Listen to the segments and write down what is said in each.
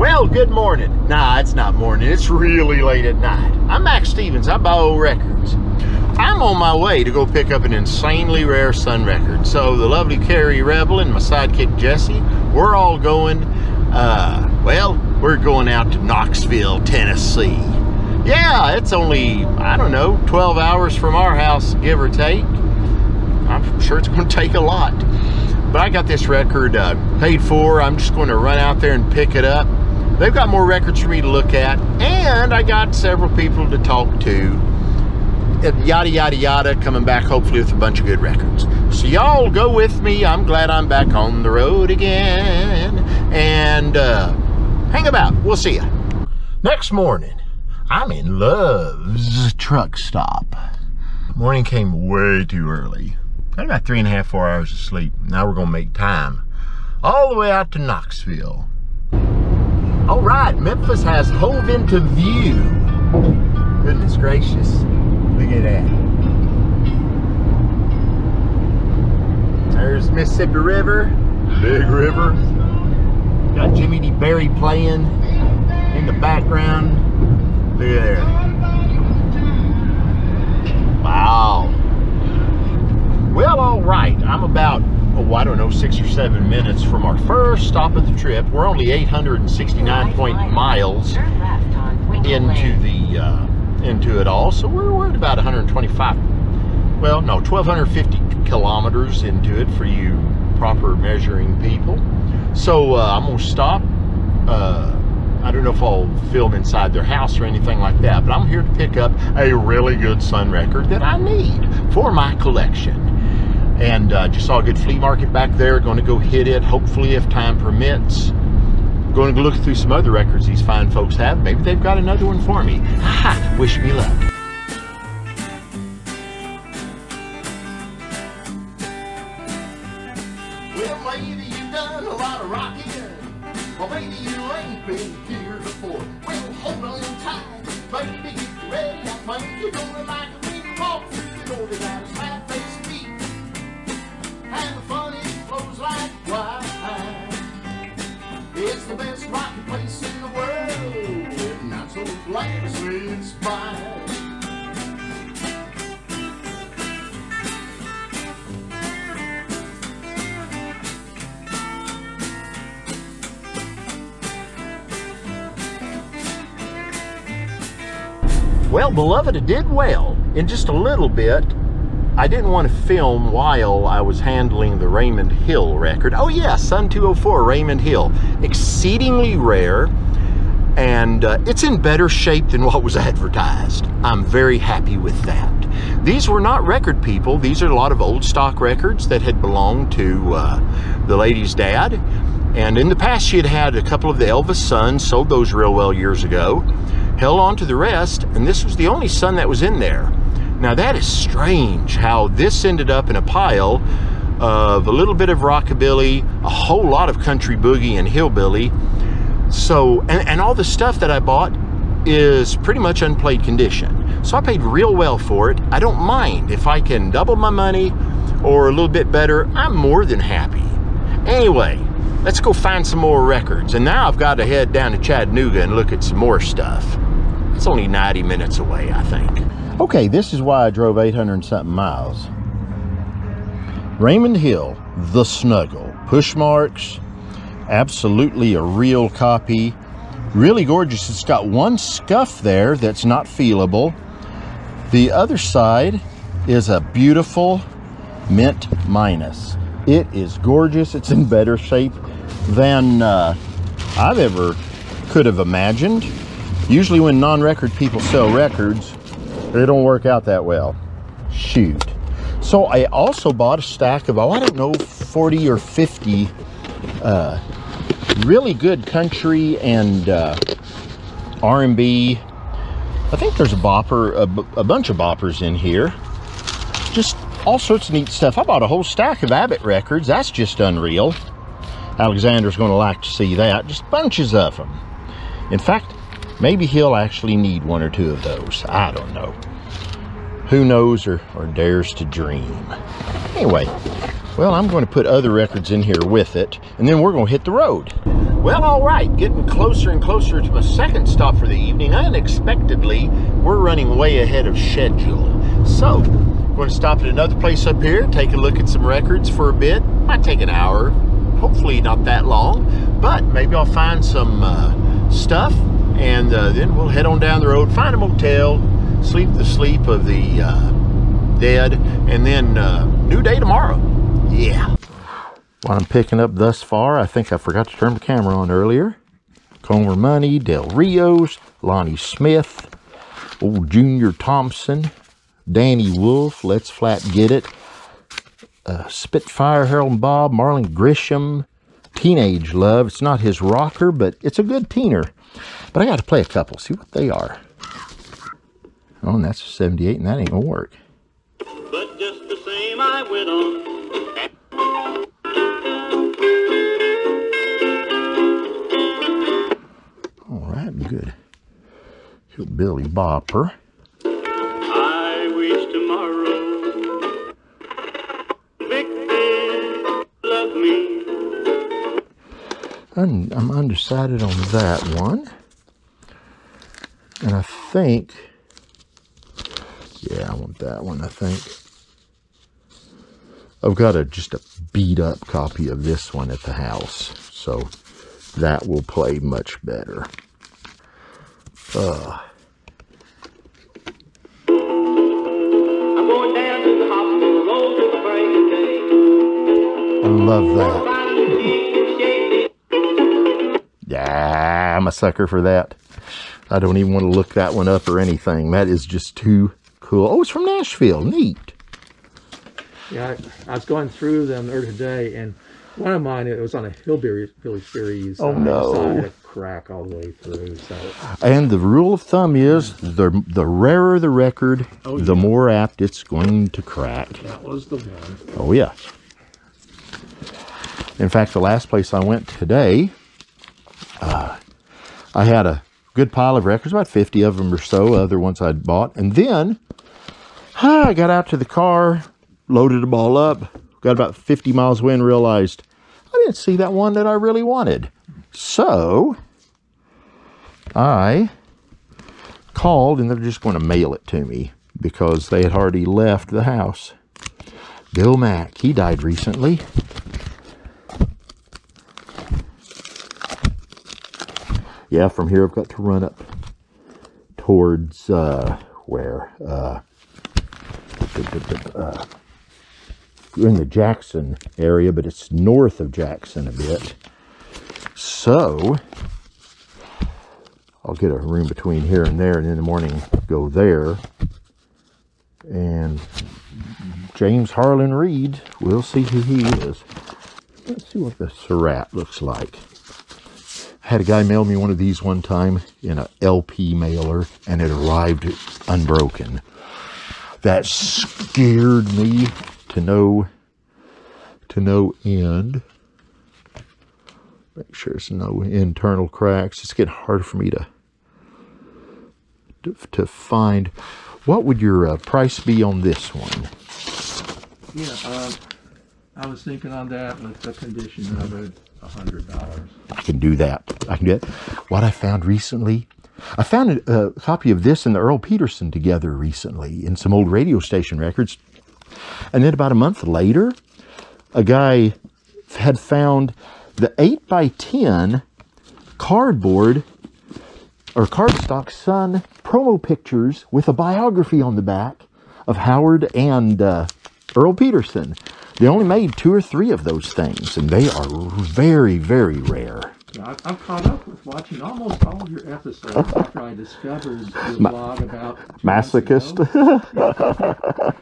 Well, good morning. Nah, it's not morning. It's really late at night. I'm Mack Stevens. I buy old records. I'm on my way to go pick up an insanely rare Sun record. So the lovely Carrie Rebel and my sidekick Jesse, we're all going, uh, well, we're going out to Knoxville, Tennessee. Yeah, it's only, I don't know, 12 hours from our house, give or take. I'm sure it's going to take a lot. But I got this record uh, paid for. I'm just going to run out there and pick it up. They've got more records for me to look at, and I got several people to talk to yada yada yada coming back hopefully with a bunch of good records. So y'all go with me. I'm glad i'm back on the road again. And uh, hang about. We'll see you next morning i'm in love's truck stop. Morning came way too early. I got three and a half four hours of sleep. Now we're gonna make time all the way out to knoxville all right memphis has hove into view goodness gracious Look at that. There's Mississippi River, big river. Got Jimmy D. Barry playing in the background. Look at there. Wow. Well, all right. I'm about, oh, I don't know, six or seven minutes from our first stop of the trip. We're only 869 point miles into the uh, into it all. So we're, we're at about 125, well, no, 1,250 kilometers into it for you proper measuring people. So uh, I'm going to stop. Uh, I don't know if I'll film inside their house or anything like that, but I'm here to pick up a really good Sun record that I need for my collection. And uh, just saw a good flea market back there. Going to go hit it, hopefully, if time permits going to look through some other records these fine folks have. Maybe they've got another one for me. Ha! Wish me luck. Well, beloved, it did well. In just a little bit, I didn't want to film while I was handling the Raymond Hill record. Oh yeah, Sun 204 Raymond Hill. Exceedingly rare, and uh, it's in better shape than what was advertised. I'm very happy with that. These were not record people. These are a lot of old stock records that had belonged to uh, the lady's dad. And in the past, she had had a couple of the Elvis Suns, sold those real well years ago, held on to the rest, and this was the only Sun that was in there. Now that is strange how this ended up in a pile of a little bit of rockabilly, a whole lot of country boogie and hillbilly. So, and, and all the stuff that I bought is pretty much unplayed condition. So I paid real well for it. I don't mind if I can double my money or a little bit better, I'm more than happy. Anyway, let's go find some more records. And now I've got to head down to Chattanooga and look at some more stuff. It's only 90 minutes away, I think. Okay, this is why I drove 800 something miles. Raymond Hill, The Snuggle. Push marks, absolutely a real copy. Really gorgeous. It's got one scuff there that's not feelable. The other side is a beautiful mint minus. It is gorgeous. It's in better shape than uh, I've ever could have imagined. Usually when non-record people sell records, they don't work out that well. Shoot. So I also bought a stack of, oh, I don't know, 40 or 50 uh, really good country and uh, R&B. I think there's a bopper, a, a bunch of boppers in here. Just all sorts of neat stuff. I bought a whole stack of Abbott records. That's just unreal. Alexander's going to like to see that. Just bunches of them. In fact, maybe he'll actually need one or two of those. I don't know. Who knows or, or dares to dream. Anyway, well, I'm going to put other records in here with it, and then we're going to hit the road. Well, all right, getting closer and closer to my second stop for the evening. Unexpectedly, we're running way ahead of schedule. So, I'm going to stop at another place up here, take a look at some records for a bit. Might take an hour, hopefully not that long, but maybe I'll find some uh, stuff and uh, then we'll head on down the road, find a motel, sleep the sleep of the uh, dead, and then uh, new day tomorrow. Yeah. What I'm picking up thus far, I think I forgot to turn the camera on earlier. Comer Money, Del Rios, Lonnie Smith, old Junior Thompson, Danny Wolf, Let's Flat Get It, uh, Spitfire, Harold and Bob, Marlon Grisham, Teenage Love. It's not his rocker, but it's a good teener. But I got to play a couple, see what they are. Oh, and that's 78, and that ain't gonna work. But just the same, I went on. Good. Billy Bopper. I wish tomorrow. Big Ben love me. I'm, I'm undecided on that one. And I think, yeah, I want that one, I think. I've got a just a beat up copy of this one at the house. So that will play much better. Uh, I'm going down to the hospital, roll to the break of day. I love that. Finally, she can shake it. Yeah, I'm a sucker for that. I don't even want to look that one up or anything. That is just too cool. Oh, it's from Nashville. Neat. Yeah, I, I was going through them the other day, and one of mine it was on a hillbilly Billy series. Oh, no. So I had a crack all the way through. So And the rule of thumb is the the rarer the record, Oh, the more apt it's going to crack. that was the one. Oh yeah. In fact, the last place I went today, uh, I had a good pile of records, about 50 of them or so, other ones I'd bought. And then I got out to the car, loaded them all up, got about 50 miles away and realized I didn't see that one that I really wanted. So I called and they're just going to mail it to me because they had already left the house. Bill Mack, he died recently. Yeah, from here I've got to run up towards uh, where? Uh, uh, we're in the Jackson area, but it's north of Jackson a bit. So I'll get a room between here and there, and in the morning go there. And James Harlan Reed, we'll see who he is. Let's see what the Seratt looks like. I had a guy mail me one of these one time in a LP mailer, and it arrived unbroken. That scared me to no to no end. Make sure there's no internal cracks. It's getting harder for me to to, to find. What would your uh, price be on this one? Yeah, um, I was thinking on that with the condition of it, a hundred dollars. I can do that. I can do it. What I found recently, I found a, a copy of this and the Earl Peterson together recently in some old radio station records. And then about a month later, a guy had found the 8 by 10 cardboard or cardstock Sun promo pictures with a biography on the back of Howard and uh, Earl Peterson. They only made two or three of those things, and they are very, very rare. Yeah, I'm caught up with watching almost all of your episodes after I discovered your blog about Masochist.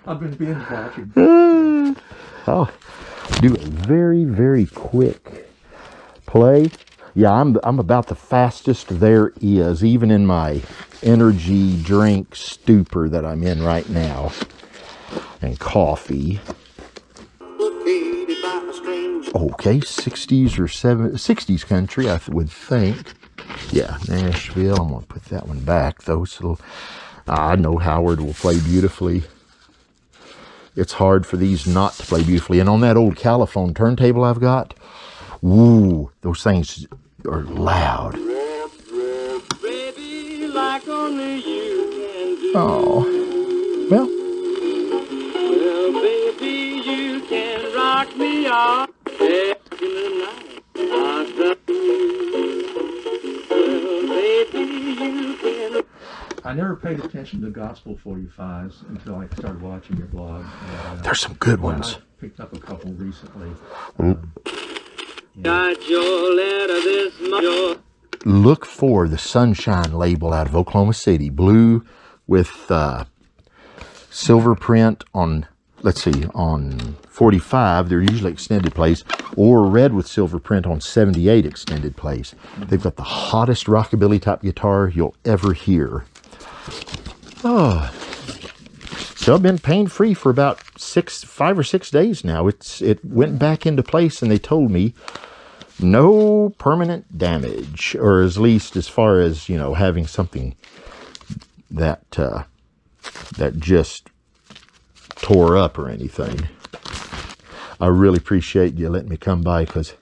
I've been binge watching. oh, do a very, very quick play. Yeah, I'm I'm about the fastest there is, even in my energy drink stupor that I'm in right now, and coffee. Okay, 60s or 70s, 60s country, I would think. Yeah, Nashville. I'm gonna put that one back though. So I know Howard will play beautifully. It's hard for these not to play beautifully. And on that old Califone turntable I've got, woo, those things are loud. Baby, like only you can do. Oh. Paid attention to gospel 45s until I started watching your blog. And, uh, there's some good I ones. picked up a couple recently. Got your letter this month. Look for the Sunshine label out of Oklahoma City. Blue with uh, silver print on, let's see, on 45, they're usually extended plays, or red with silver print on 78 extended plays. They've got the hottest rockabilly type guitar you'll ever hear. Oh. So I've been pain free for about six, five or six days now. It's it went back into place, and they told me no permanent damage, or at least as far as you know, having something that uh, that just tore up or anything. I really appreciate you letting me come by because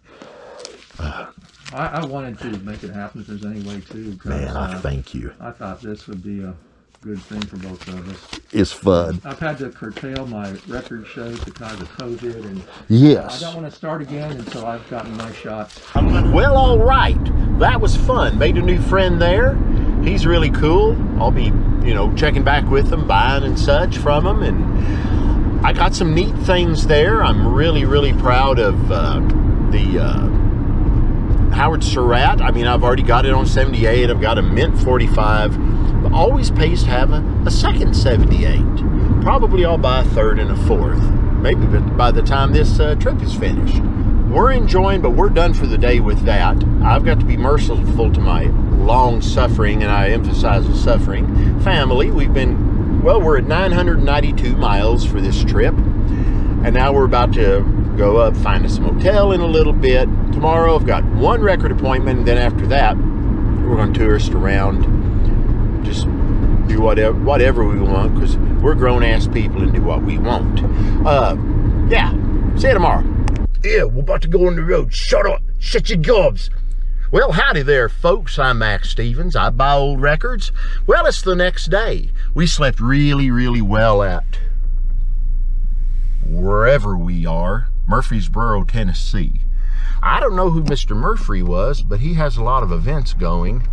I, I wanted to make it happen if there's any way to. man, I uh, thank you. I thought this would be a good thing for both of us. It's fun. I've had to curtail my record shows because of COVID, and yes, I don't want to start again until I've gotten my shots. Well, all right. That was fun. Made a new friend there. He's really cool. I'll be, you know, checking back with him, buying and such from him, and I got some neat things there. I'm really, really proud of uh, the uh, Howard Seratt. I mean, I've already got it on 78. I've got a Mint 45. Always pays to have a, a second 78. Probably I'll buy a third and a fourth. Maybe but by the time this uh, trip is finished. We're enjoying, but we're done for the day with that. I've got to be merciful to my long suffering, and I emphasize the suffering, family. We've been, well, we're at 992 miles for this trip. And now we're about to go up, find us a motel in a little bit. Tomorrow I've got one record appointment, and then after that, we're going to tourist around, just do whatever whatever we want, because we're grown ass people and do what we want. Uh, yeah. See you tomorrow. Yeah, we're about to go on the road. Shut up. Shut your gobs. Well, howdy there, folks. I'm Mack Stevens. I buy old records. Well, it's the next day. We slept really, really well at wherever we are, Murfreesboro, Tennessee. I don't know who Mr. Murphy was, but he has a lot of events going,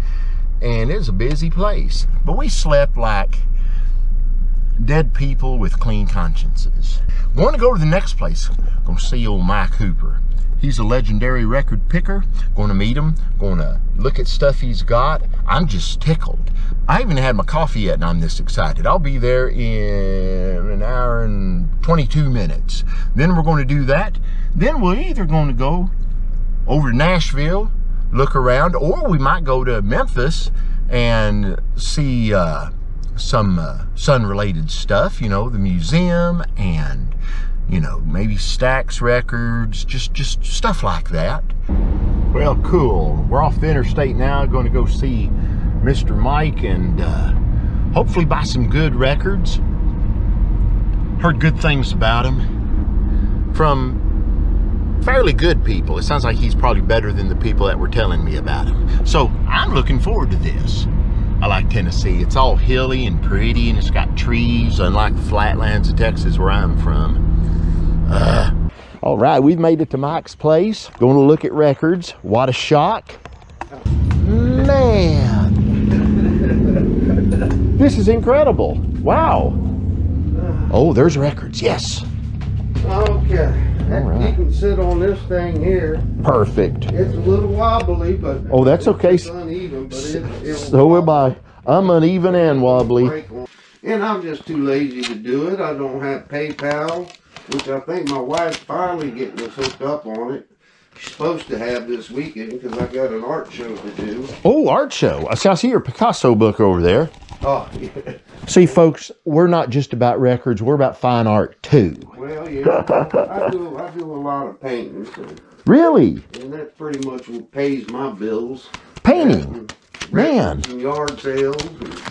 and it's a busy place. But we slept like dead people with clean consciences. Going to go to the next place. Going to see old Mike Hooper. He's a legendary record picker. Going to meet him. Going to look at stuff he's got. I'm just tickled. I haven't had my coffee yet, and I'm this excited. I'll be there in an hour and 22 minutes. Then we're going to do that. Then we're either going to go over to Nashville, look around, or we might go to Memphis and see uh, some uh, sun-related stuff. You know, the museum and you know maybe Stax Records, just just stuff like that. Well, cool. We're off the interstate now. Going to go see Mr. Mike and uh, hopefully buy some good records. Heard good things about him from fairly good people. It sounds like he's probably better than the people that were telling me about him. So I'm looking forward to this. I like Tennessee. It's all hilly and pretty and it's got trees, unlike the flatlands of Texas where I'm from. Uh, all right, we've made it to Mike's place. Going to look at records. What a shock. Man. This is incredible. Wow. Oh, there's records. Yes. Okay. All right. You can sit on this thing here. Perfect. It's a little wobbly, but Oh, that's okay. Uneven, but it, So am I. I'm uneven and wobbly. And I'm just too lazy to do it. I don't have PayPal, which I think my wife's finally getting us hooked up on it. Supposed to have this weekend because I got an art show to do. Oh, art show. I see- I see your Picasso book over there. Oh, yeah. See, folks, we're not just about records. We're about fine art too. Well, yeah. I do. I do a lot of painting, so, Really? and that pretty much pays my bills. Painting. Man. And yard sales. and-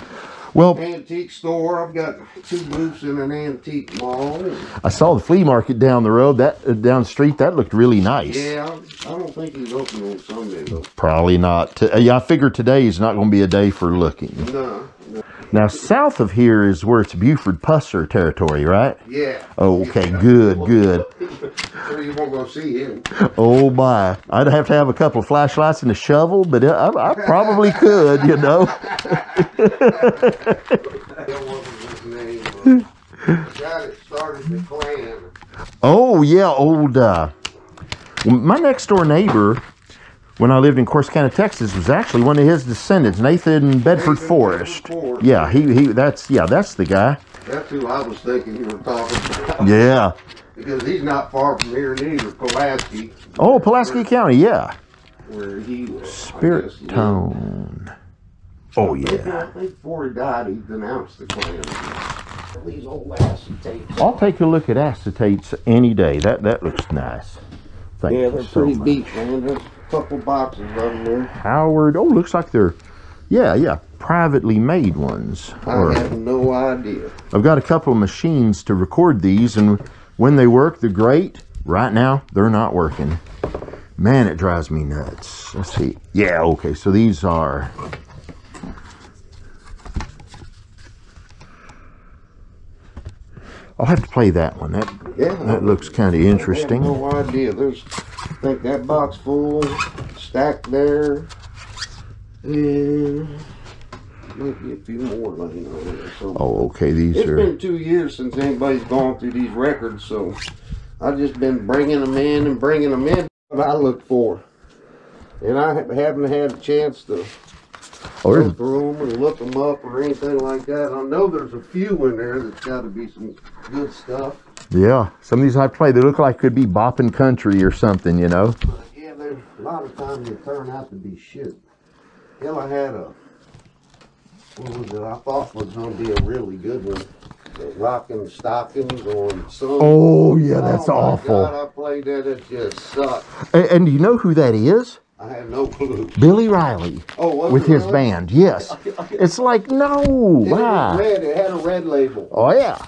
Well, antique store. I've got two booths in an antique mall. I saw the flea market down the road, that uh, down the street. That looked really nice. Yeah, I don't think he's open on Sunday though. Probably not. T- yeah, I figure today is not going to be a day for looking. No. Now, south of here is where it's Buford Pusser territory, right? Yeah. Oh, okay, good, good. So you won't go see him. Oh my, I'd have to have a couple of flashlights and a shovel, but I, I probably could, you know. That wasn't his name. The guy that started the Klan. Oh yeah, old. Uh, my next door neighbor, when I lived in Corsicana, Texas, was actually one of his descendants, Nathan Bedford Nathan Forrest. Bedford Forrest. Yeah, he he. That's yeah, that's the guy. That's who I was thinking you were talking about. Yeah. Because he's not far from here neither, Pulaski, Oh, Pulaski County. Yeah. where he was. I Spirit guess, lived. Tone. Oh I think- yeah. I think before he died, he denounced the Klan. These old acetates. I'll take a look at acetates any day. That that looks nice. Thank Yeah, you they're so pretty much. beat, man. Couple boxes of them there. Howard. Oh, looks like they're, yeah, yeah, privately made ones. I Or- have no idea. I've got a couple of machines to record these, and when they work, they're great. Right now, they're not working. Man, it drives me nuts. Let's see. Yeah, okay, so these are. I'll have to play that one. That Yeah. that looks kind of I interesting. have no idea. There's, think that box full, stacked there, and maybe a few more laying or something. Oh, okay, these It's are. It's been two years since anybody's gone through these records, so I've just been bringing them in and bringing them in. What I look for, and I haven't had a chance to Oh, go through them or look them up or anything like that. I know there's a few in there that's got to be some good stuff. Yeah, some of these I play, they look like could be bopping country or something, you know. Yeah, there's a lot of times they turn out to be shit. Hell, I had a what was it? I thought was going to be a really good one. The Rockin' Stockings on some. Oh, yeah, oh that's Oh, awful. God, I played that. It just sucked. And, and do you know who that is? I have no clue. Billy Riley Oh, with his really? band. Yes. It's like, no, it why? red. It had a red label. Oh, yeah.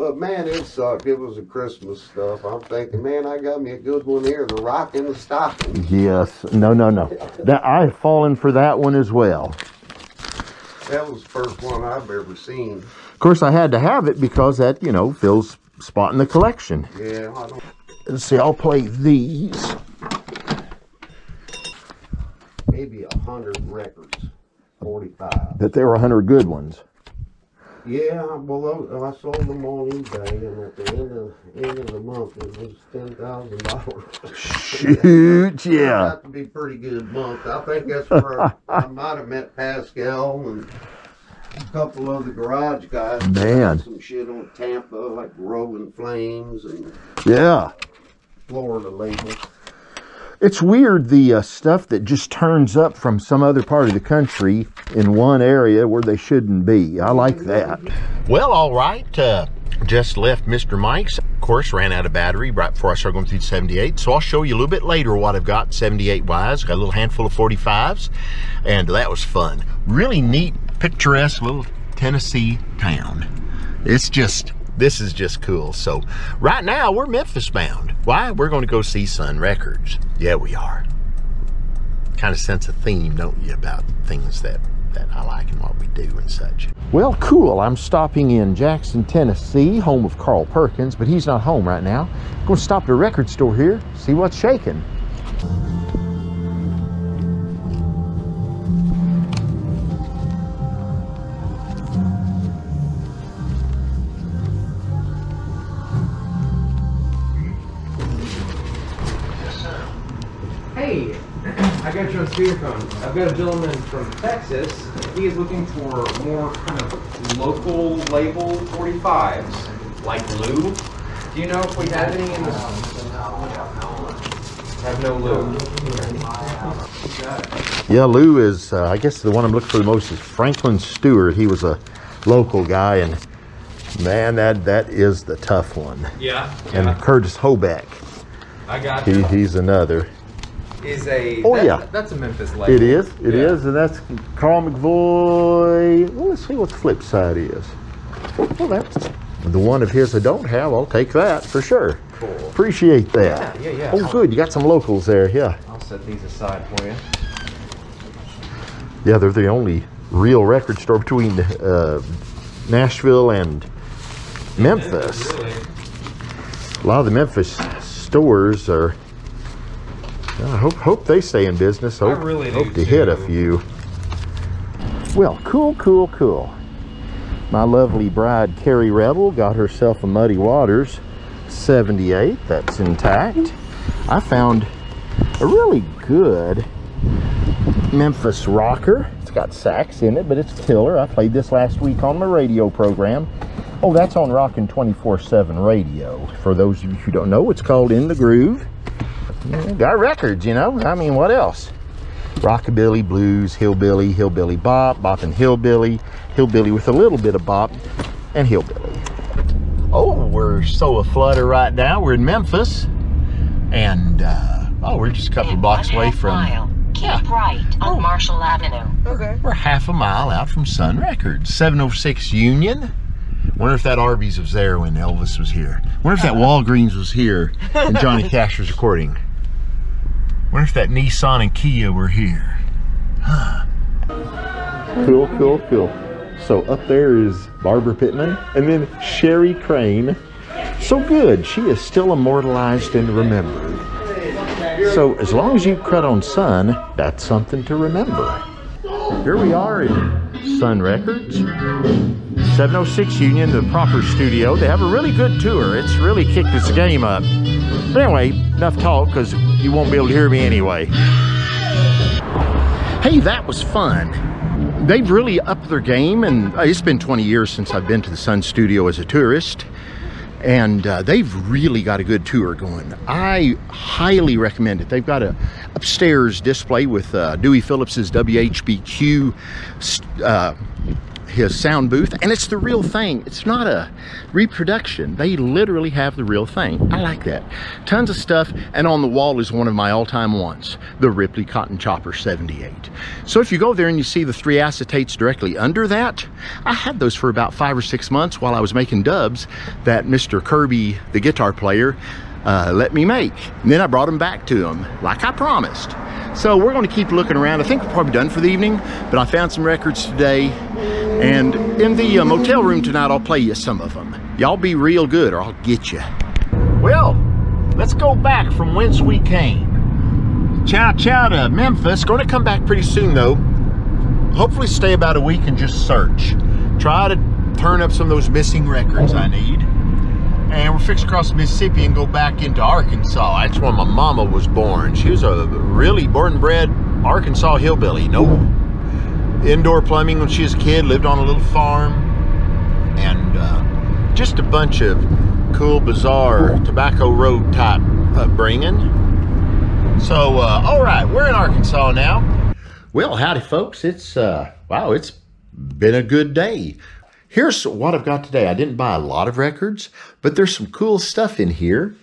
But man, it sucked. It was a Christmas stuff. I'm thinking, man, I got me a good one here. The Rockin' Stockings. Yes. No, no, no. That I've fallen for that one as well. That was the first one I've ever seen. Of course, I had to have it because that, you know, fills spot in the collection. Yeah, I don't. Let's see, I'll play these. maybe a hundred records, forty-five. That there were a hundred good ones. Yeah, well, I sold them on eBay, and at the end of end of the month, it was ten thousand dollars. Shoot, yeah. Got to be a pretty good month. I think that's where I, I might have met Pascal and a couple of the garage guys. Man. some shit on Tampa, like Rolling Flames and Yeah. Florida labels. It's weird the uh, stuff that just turns up from some other part of the country in one area where they shouldn't be. I like that. Well, all right. Uh, just left Mr. Mike's. Of course, ran out of battery right before I started going through 78. So I'll show you a little bit later what I've got 78 wise. Got a little handful of 45s, and that was fun. Really neat, picturesque little Tennessee town. It's just this is just cool. So right now we're Memphis bound. Why? We're going to go see Sun Records. Yeah, we are. Kind of sense a theme, don't you, about things that that I like and what we do and such. Well, cool. I'm stopping in Jackson, Tennessee, home of Carl Perkins, but he's not home right now. I'm going to stop at a record store here, see what's shaking. I got you on speakerphone. I've got a gentleman from Texas. He is looking for more kind of local label 45s, like Lou. Do you know if we have any in the? Have no Lou. Yeah, Lou is, uh, I guess the one I'm looking for the most is Franklin Stewart. He was a local guy, and man, that that is the tough one. Yeah, And Curtis Hoback, I got he, he's another. Is a. Oh, that- yeah. That's a Memphis label. It is. It is, Yeah. and that's Carl McVoy. Well, let's see what the flip side is. Well, that's the one of his I don't have. I'll take that for sure. Cool. Appreciate that. Yeah, yeah, yeah. Oh, good. You got some locals there. Yeah. I'll set these aside for you. Yeah, they're the only real record store between uh, Nashville and Memphis. Really. A lot of the Memphis stores are. I hope hope they stay in business. Hope, really hope to hit a few. Well, cool, cool, cool. My lovely bride Carrie Rebel got herself a Muddy Waters 78. That's intact. I found a really good Memphis rocker. It's got sax in it, but it's killer. I played this last week on my radio program. Oh, that's on Rockin' 24-7 radio. For those of you who don't know, it's called In the Groove. Yeah, got records, you know. I mean, what else? Rockabilly, blues, hillbilly, hillbilly bop, bop and hillbilly, hillbilly with a little bit of bop, and hillbilly. Oh, we're so a flutter right now. We're in Memphis, and uh, oh, we're just a couple In blocks one away half from. Mile, keep Yeah. right on Oh. Marshall Avenue. Okay. We're half a mile out from Sun Records, 706 Union. Wonder if that Arby's was there when Elvis was here. Wonder if that Walgreens was here when Johnny Cash was recording. Wonder if that Nissan and Kia were here. Huh. Cool, cool, cool. So up there is Barbara Pittman and then Sherry Crane. So good. She is still immortalized and remembered. So as long as you cut on Sun, that's something to remember. Here we are in Sun Records, 706 Union, the proper studio. They have a really good tour. It's really kicked this game up. But anyway, enough talk because you won't be able to hear me anyway. Hey, that was fun. They've really upped their game, and uh, it's been 20 years since I've been to the Sun Studio as a tourist and uh, they've really got a good tour going. I highly recommend it. They've got a upstairs display with uh, Dewey Phillips's WHBQ, uh, his sound booth, and it's the real thing. It's not a reproduction. They literally have the real thing. I like that. Tons of stuff, and on the wall is one of my all-time ones, the Ripley Cotton Chopper 78. So if you go there and you see the three acetates directly under that, I had those for about five or six months while I was making dubs that Mr. Kirby, the guitar player, uh, let me make. And then I brought them back to him, like I promised. So we're going to keep looking around. I think we're probably done for the evening, but I found some records today. And in the uh, motel room tonight, I'll play you some of them. Y'all be real good or I'll get you. Well, let's go back from whence we came. Chow chow to Memphis. Going to come back pretty soon though. Hopefully stay about a week and just search. Try to turn up some of those missing records I need. And we're fixed across Mississippi and go back into Arkansas. That's where my mama was born. She was a really born and bred Arkansas hillbilly. No indoor plumbing when she was a kid, lived on a little farm. And uh, just a bunch of cool, bizarre Tobacco Road type upbringing. So, uh, all right, we're in Arkansas now. Well, howdy, folks. It's, uh, wow, it's been a good day. Here's what I've got today. I didn't buy a lot of records, but there's some cool stuff in here.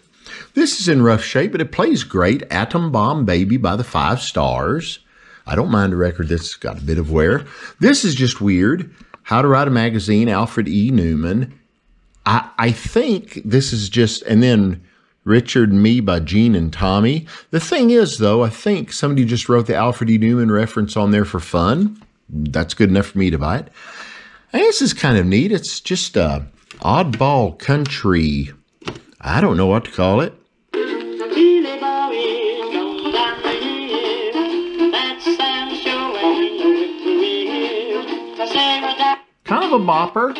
This is in rough shape, but it plays great. Atom Bomb Baby by the Five Stars. I don't mind a record that's got a bit of wear. This is just weird. How to Write a Magazine, Alfred E. Neuman. I, I think this is just, and then Richard and Me by Gene and Tommy. The thing is, though, I think somebody just wrote the Alfred E. Neuman reference on there for fun. That's good enough for me to buy it. And this is kind of neat. It's just a oddball country. I don't know what to call it. Kind of a bopper,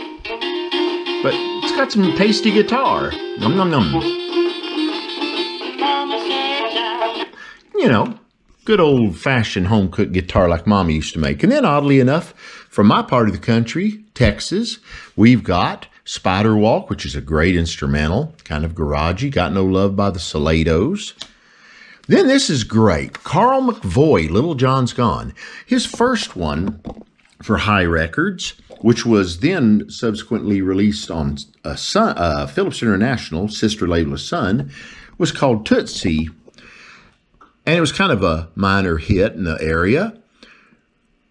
but it's got some tasty guitar. Mama Sarah Jack- you know, good old fashioned home cooked guitar like mom used to make. And then, oddly enough, from my part of the country, Texas, we've got Spider Walk, which is a great instrumental, kind of garagey, got no love by the Salados. Then this is great. Carl McVoy, Little John's Gone. His first one for Hi Records, which was then subsequently released on a Sun, uh, Philips International, sister label of Sun, was called Tootsie. and it was kind of a minor hit in the area.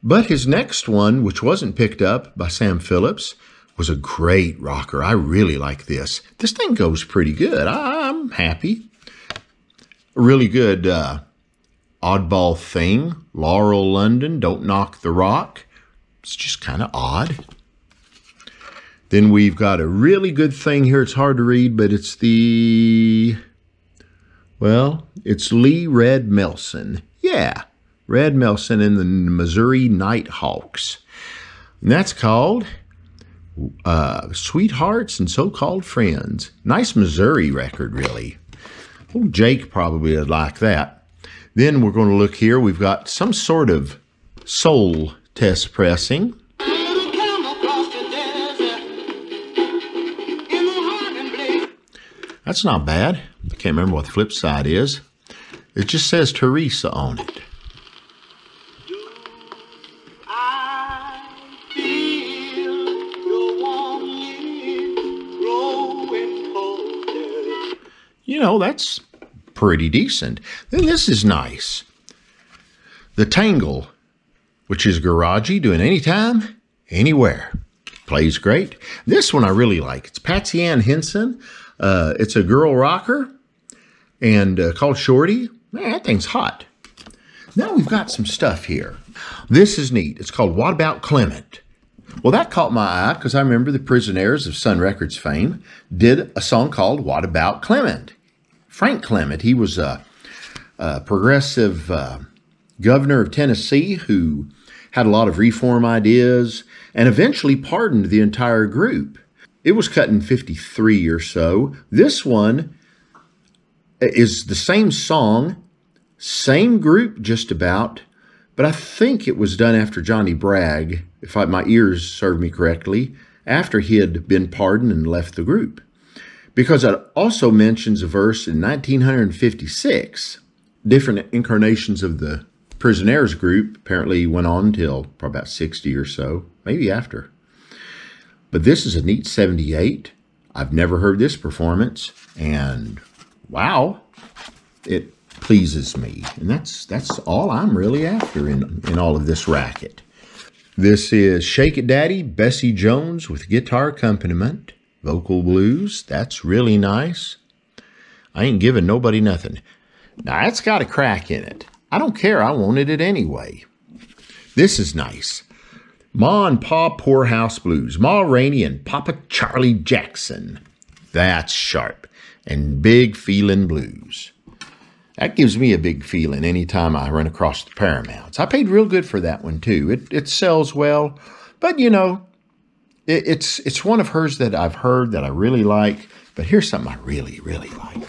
But his next one, which wasn't picked up by Sam Phillips, was a great rocker. I really like this. This thing goes pretty good. I, am happy. Really good uh, oddball thing. Laurel London, Don't Knock the Rock. It's just kind of odd. Then we've got a really good thing here. It's hard to read, but it's the, well, it's Lee Red Melson. Yeah, Red Melson and the Missouri Nighthawks. And that's called uh, Sweethearts and So-Called Friends. Nice Missouri record, really. Well, Jake probably would like that. Then we're going to look here. We've got some sort of soul test pressing. That's not bad. I can't remember what the flip side is. It just says Teresa on it. You know, that's pretty decent. Then this is nice. The Tangle, which is garagey, doing anytime, anywhere. Plays great. This one I really like. It's Patsy Ann Henson. Uh, it's a girl rocker and uh, called Shorty. Man, that thing's hot. Now we've got some stuff here. This is neat. It's called What About Clement? Well, that caught my eye because I remember the Prisonaires of Sun Records fame did a song called What About Clement? Frank Clement, he was a, a progressive uh, governor of Tennessee who had a lot of reform ideas and eventually pardoned the entire group. It was cut in 53 or so. This one is the same song, same group just about, but I think it was done after Johnny Bragg, if I, my ears serve me correctly, after he had been pardoned and left the group. Because it also mentions a verse in 1956, different incarnations of the Prisonaires group apparently went on until probably about 60 or so, maybe after. But this is a neat 78. I've never heard this performance, and wow, it pleases me. And that's that's all I'm really after in, in all of this racket. This is Shake It Daddy, Bessie Jones with guitar accompaniment, vocal blues. That's really nice. I ain't giving nobody nothing. Now, it's got a crack in it. I don't care. I wanted it anyway. This is nice. Ma and Pa Poorhouse Blues, Ma Rainey and Papa Charlie Jackson. That's sharp. And Big Feelin' Blues. That gives me a big feeling anytime I run across the Paramounts. I paid real good for that one too. It it sells well, but you know, it, it's it's one of hers that I've heard that I really like. But here's something I really really like.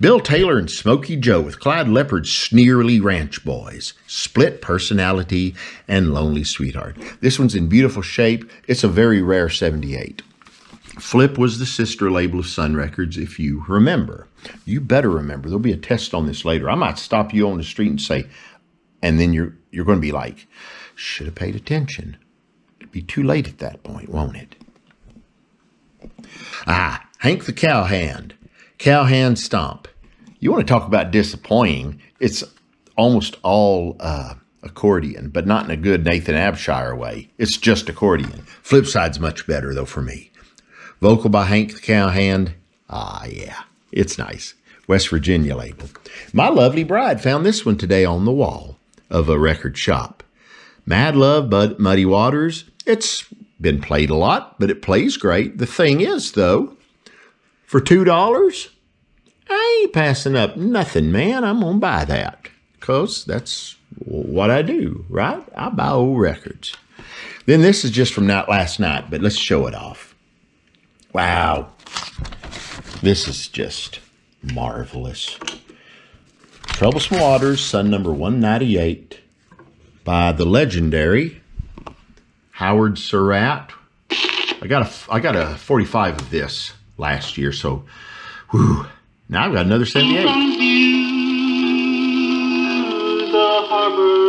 Bill Taylor and Smokey Joe with Clyde Leoppard's Snearly Ranch Boys, Split Personality, and Lonely Sweetheart. This one's in beautiful shape. It's a very rare 78. Flip was the sister label of Sun Records, if you remember. You better remember. There'll be a test on this later. I might stop you on the street and say, and then you're you're going to be like, should have paid attention. It'd be too late at that point, won't it? Ah, Hank the Cowhand, Cowhand Stomp. You want to talk about disappointing? It's almost all uh, accordion, but not in a good Nathan Abshire way. It's just accordion. Flip side's much better though for me. Vocal by Hank the Cowhand. Ah, yeah, it's nice. West Virginia label. My lovely bride found this one today on the wall of a record shop. Mad Love, Bud Muddy Waters. It's been played a lot, but it plays great. The thing is, though, for two dollars, I ain't passing up nothing, man. I'm gonna buy that, cause that's what I do, right? I buy old records. Then this is just from not last night, but let's show it off. Wow, this is just marvelous. Troublesome Waters, Sun number 198 by the legendary Howard Seratt. I got a I got a 45 of this last year, so whew. Now I've got another 78. From view, the harbor.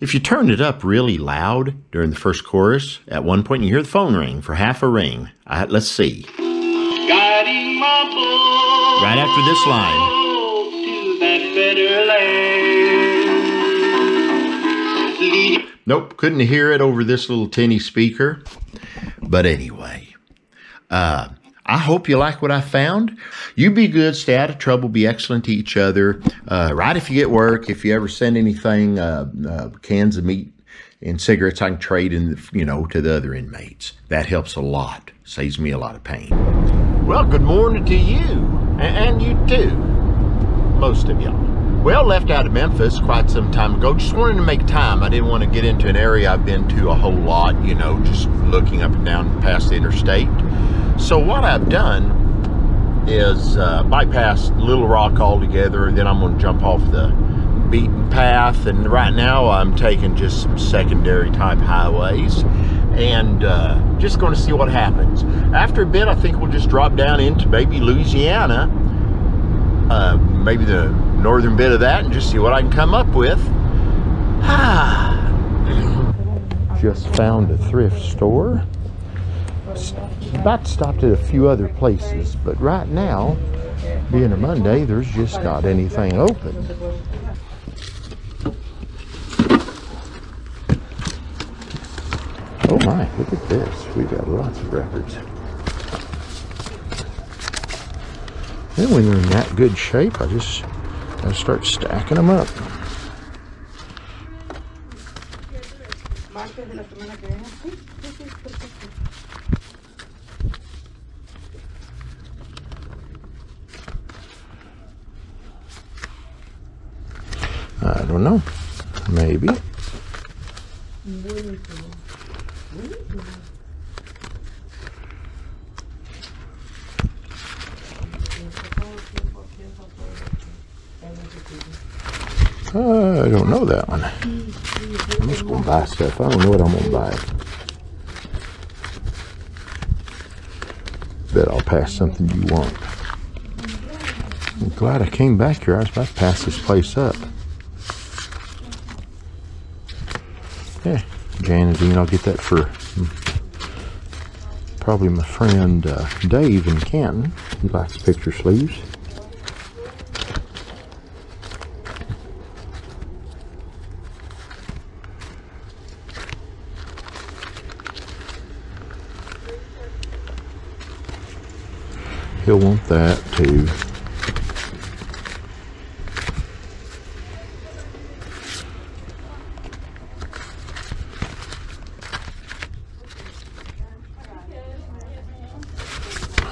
If you turn it up really loud during the first chorus, at one point you hear the phone ring for half a ring. I, let's see. Guiding my boat right after this line. to that better land. Nope, couldn't hear it over this little tinny speaker. But anyway, uh, I hope you like what I found. You be good, stay out of trouble, be excellent to each other. Uh, right if you get work, if you ever send anything, uh, uh, cans of meat and cigarettes, I can trade in, you know, to the other inmates. That helps a lot, saves me a lot of pain. Well, good morning to you, and you too most of y'all. Well, left out of Memphis quite some time ago. Just wanted to make time. I didn't want to get into an area I've been to a whole lot, you know, just looking up and down past the interstate. So what I've done is uh, bypass Little Rock altogether, and then I'm going to jump off the beaten path. And right now I'm taking just some secondary type highways and uh, just going to see what happens. After a bit, I think we'll just drop down into maybe Louisiana uh, maybe the northern bit of that and just see what I can come up with. Ah. just found a thrift store. About stopped at a few other places, but right now, being a Monday, there's just not anything open. Oh my, look at this. We've got lots of records. Then when they're in that good shape, I just gotta start stacking them up. I don't know. Maybe. Uh, I don't know that one. I'm just gonna buy stuff. I don't know what I'm gonna buy. Bet I'll pass something you want. I'm glad I came back here. I was about to pass this place up. Yeah, Janadine, I'll get that for mm, probably my friend uh, Dave in Canton. He likes picture sleeves. He'll want that too.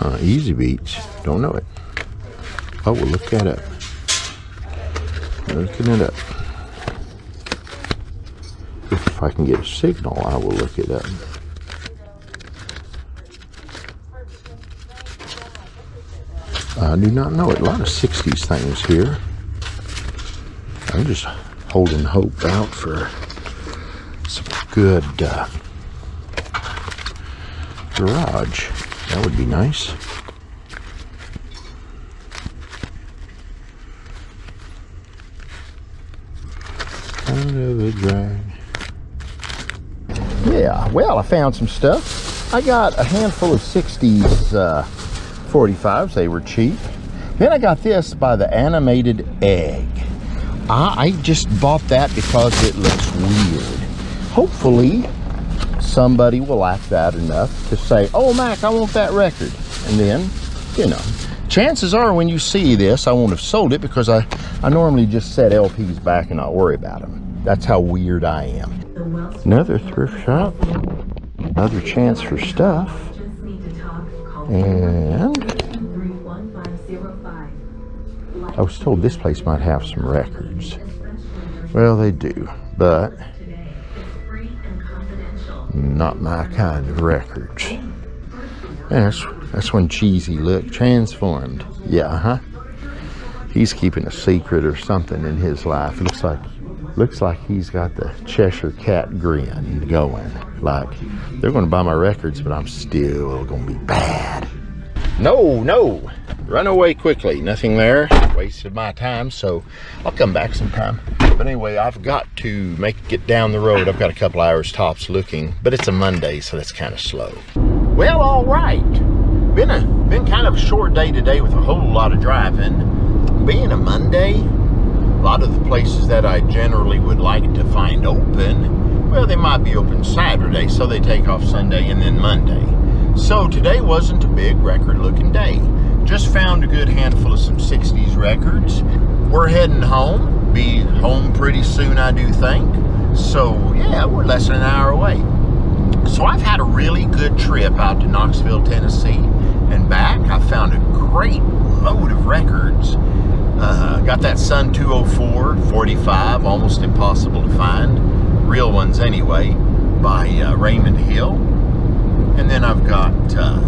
Uh, Easy Beach. Don't know it. Oh, we'll look that up. Looking it up. If I can get a signal, I will look it up. I do not know it. A lot of 60s things here. I'm just holding hope out for some good uh, garage. That would be nice. Yeah, well, I found some stuff. I got a handful of 60s uh, 45s. They were cheap. Then I got this by the Animated Egg. I, I just bought that because it looks weird. Hopefully, somebody will laugh that enough to say, oh, Mack, I want that record. And then, you know, chances are when you see this, I won't have sold it because I, I normally just set LPs back and not worry about them. That's how weird I am. Another thrift shop. Another chance for stuff. And I was told this place might have some records. Well, they do, but not my kind of records. And that's, that's when Cheesy looked transformed. Yeah, huh? He's keeping a secret or something in his life. Looks like looks like he's got the Cheshire Cat grin going. Like they're going to buy my records, but I'm still going to be bad. No, no, run away quickly. Nothing there. Wasted my time, so I'll come back sometime. But anyway, I've got to make get down the road. I've got a couple hours tops looking, but it's a Monday, so that's kind of slow. Well, all right. been a been kind of a short day today with a whole lot of driving. Being a Monday, a lot of the places that I generally would like to find open, well, they might be open Saturday, so they take off Sunday and then Monday. So today wasn't a big record-looking day. Just found a good handful of some 60s records. We're heading home. Be home pretty soon, I do think. So yeah, we're less than an hour away. So I've had a really good trip out to Knoxville, Tennessee and back. I found a great load of records. Uh, got that Sun 204 45, almost impossible to find. Real ones anyway, by uh, Raymond Hill. And then I've got, uh,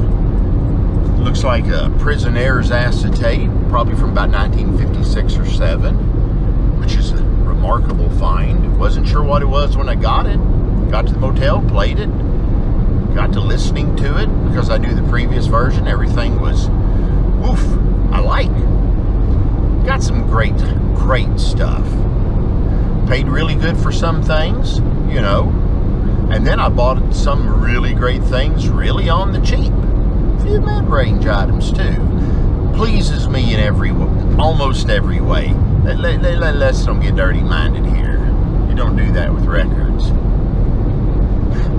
looks like a Prisonaires acetate, probably from about 1956 or 7, which is a remarkable find. Wasn't sure what it was when I got it. Got to the motel, played it, got to listening to it because I knew the previous version. Everything was, woof, I like. Got some great, great stuff. Paid really good for some things, you know. And then I bought some really great things really on the cheap. Few mid-range items too. Pleases me in every, almost every way. Let, let, let, let's don't get dirty-minded here. You don't do that with records.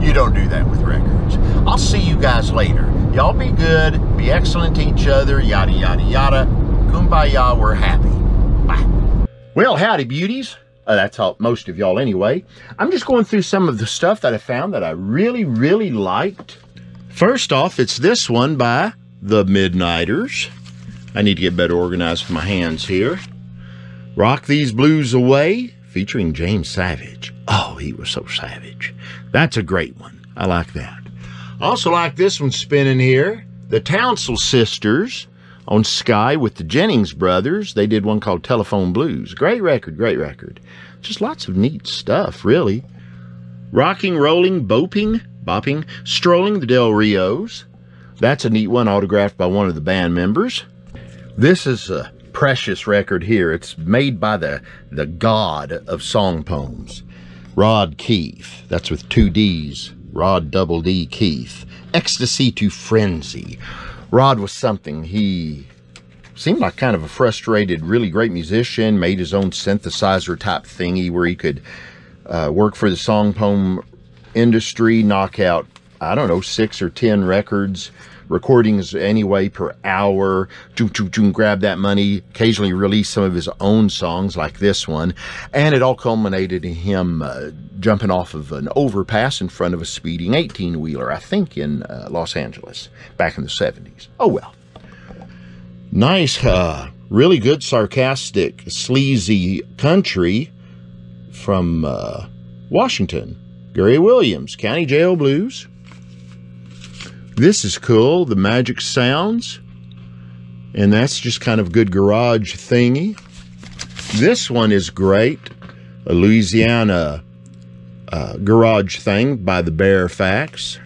You don't do that with records. I'll see you guys later. Y'all be good, be excellent to each other, yada, yada, yada. Kumbaya, we're happy. Bye. Well, howdy, beauties. Uh, that's all, most of y'all anyway. I'm just going through some of the stuff that I found that I really, really liked. First off, it's this one by The Midnighters. I need to get better organized with my hands here. Rock These Blues Away, featuring James Savage. Oh, he was so savage. That's a great one. I like that. Also like this one spinning here. The Townsend Sisters on Sky with the Jennings Brothers. They did one called Telephone Blues. Great record, great record. Just lots of neat stuff, really. Rocking, rolling, boping, bopping, strolling the Del Rios. That's a neat one, autographed by one of the band members. This is a precious record here. It's made by the, the god of song poems, Rodd Keith. That's with two D's, Rod double D Keith. Ecstasy to Frenzy. Rod was something. He seemed like kind of a frustrated, really great musician, made his own synthesizer type thingy where he could uh, work for the song poem industry, knock out, I don't know, six or ten records, recordings anyway per hour, choo choo choo, grab that money, occasionally release some of his own songs like this one, and it all culminated in him uh, jumping off of an overpass in front of a speeding 18 wheeler, I think in uh, Los Angeles back in the 70s. Oh well. Nice, uh, really good, sarcastic, sleazy country from uh, Washington. Gary Williams, County Jail Blues. This is cool, the Magic Sounds. And that's just kind of good garage thingy. This one is great, a Louisiana uh, garage thing by the Bear Facts.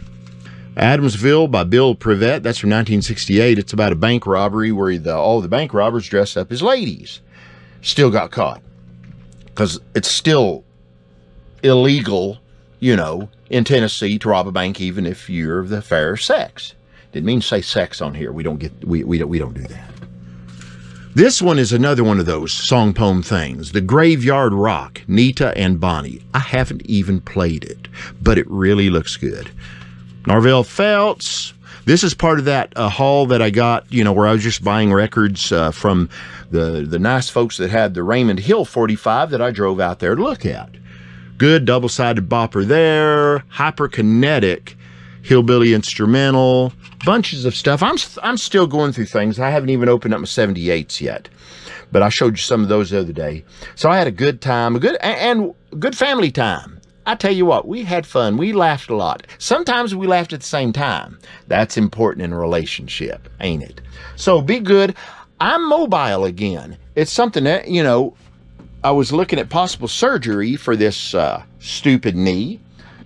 Adamsville by Bill Privet. That's from 1968. It's about a bank robbery where the, all the bank robbers dress up as ladies. Still got caught. Because it's still illegal, you know, in Tennessee to rob a bank even if you're of the fair sex. Didn't mean to say sex on here. We don't get we, we don't we don't do that. This one is another one of those song poem things. The Graveyard Rock, Nita and Bonnie. I haven't even played it, but it really looks good. Narvel Felts. This is part of that uh, haul that I got, you know, where I was just buying records uh, from the the nice folks that had the Raymond Hill 45 that I drove out there to look at. Good double-sided bopper there, hyperkinetic, hillbilly instrumental, bunches of stuff. I'm I'm still going through things. I haven't even opened up my 78s yet, but I showed you some of those the other day. So I had a good time, a good and, good family time. I tell you what, we had fun. We laughed a lot. Sometimes we laughed at the same time. That's important in a relationship, ain't it? So be good. I'm mobile again. It's something that, you know, I was looking at possible surgery for this uh, stupid knee.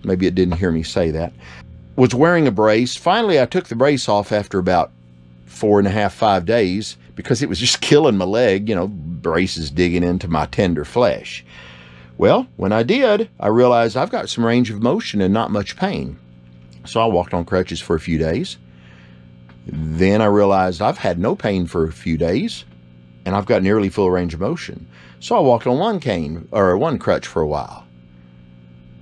Maybe it didn't hear me say that. Was wearing a brace. Finally, I took the brace off after about four and a half, five days because it was just killing my leg, you know, braces digging into my tender flesh. Well, when I did, I realized I've got some range of motion and not much pain. So I walked on crutches for a few days. Then I realized I've had no pain for a few days and I've got nearly full range of motion. So I walked on one cane or one crutch for a while.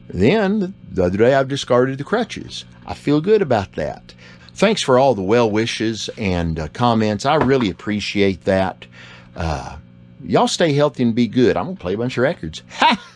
Then the other day I've discarded the crutches. I feel good about that. Thanks for all the well wishes and uh, comments. I really appreciate that. Uh, y'all stay healthy and be good. I'm going to play a bunch of records. Ha!